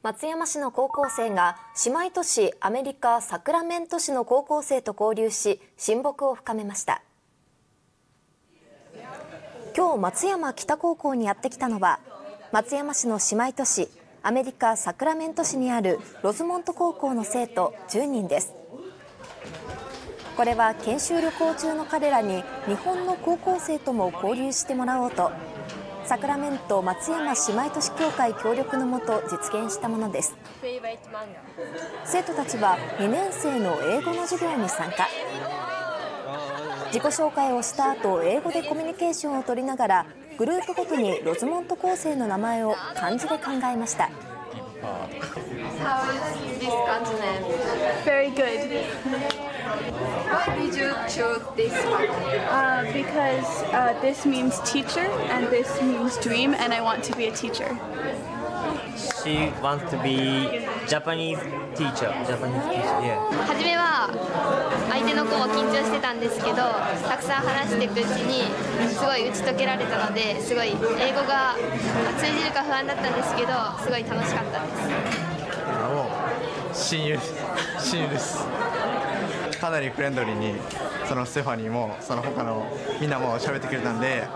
松山市の高校生が姉妹都市アメリカ・サクラメント市の高校生と交流し親睦を深めました。今日松山北高校にやってきたのは松山市の姉妹都市アメリカ・サクラメント市にあるロズモント高校の生徒10人です。これは研修旅行中の彼らに日本の高校生とも交流してもらおうとサクラメント松山姉妹都市協会協力のもと実現したものです。生徒たちは2年生の英語の授業に参加。自己紹介をした後英語でコミュニケーションを取りながらグループごとにロズモント構成の名前を漢字で考えました。Why did you choose this? Uh, because uh, this means teacher and this means dream, and I want to be a teacher. She wants to be Japanese teacher. Japanese teacher. Yeah. 初めは相手の子も緊張してたんですけどたくさん話していくうちにすごい打ち解けられたのですごい英語が通じるか不安だったんですけどすごい楽しかったです親友親友ですかなりフレンドリーにそのステファニーもその他のみんなも喋ってくれたんで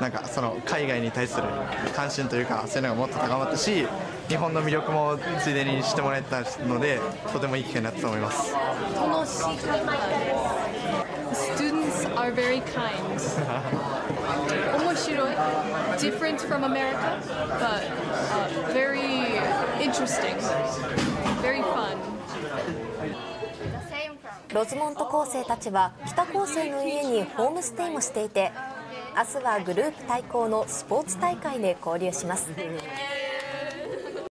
なんかその海外に対する関心というかそういうのがもっと高まったし日本の魅力もついでにしてもらえたのでとてもいい機会になったと思います Students are very kind. 面白い different from America, but uh, very interesting, very fun. ロズモント高生たちは北高生の家にホームステイもしていて明日はグループ対抗のスポーツ大会で交流します。